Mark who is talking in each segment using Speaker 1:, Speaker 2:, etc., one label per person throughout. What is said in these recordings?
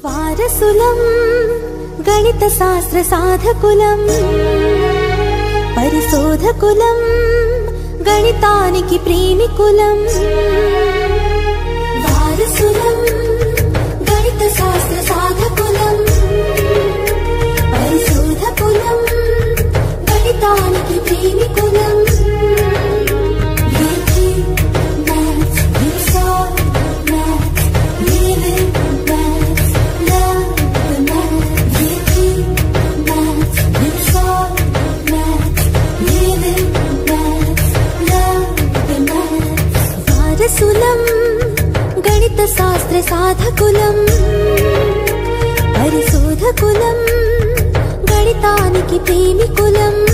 Speaker 1: वारसुलम् गणितशास्त्रसाधकुलम् परिशोधकुलम् गणितानिकि प्रेमिकुलम् वारसुलम् गणितशास्त्रसा వారసులం గణిత శాస్త్ర సాధకులం పరిశోధకులం గణితానికి ప్రేమికులం.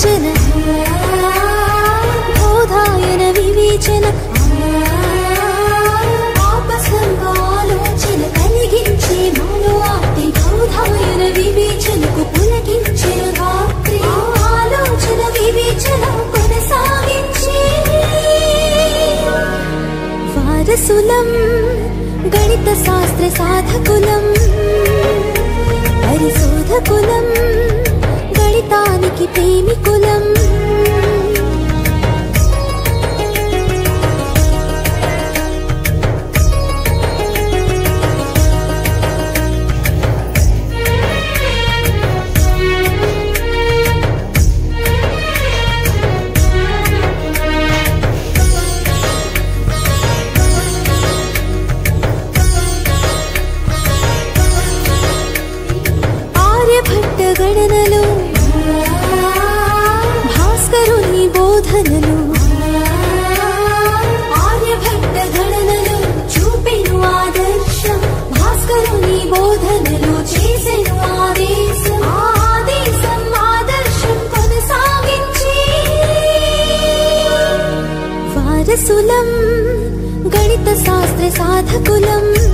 Speaker 1: ఆలోచన బోధాయన వివేచన. ఆపస్తంభ ఆలోచన కలిగించే మనో ఆప్తి బోధాయన వివేచనకు పులకించిన రాత్రి. ఆలోచన వివేచన కొనసాగించే వారసులం గణిత శాస్త్ర సాధకులం పరిశోధకులం గణనలు భాస్కరుని బోధనలు. ఆర్యభట్ట గణనలు చూపెను ఆదర్శం. భాస్కరుని బోధనలు చేసెను ఆదేశం. ఆదేశం ఆదర్శం కొనసాగించి. వారసులం గణిత శాస్త్ర సాధకులం.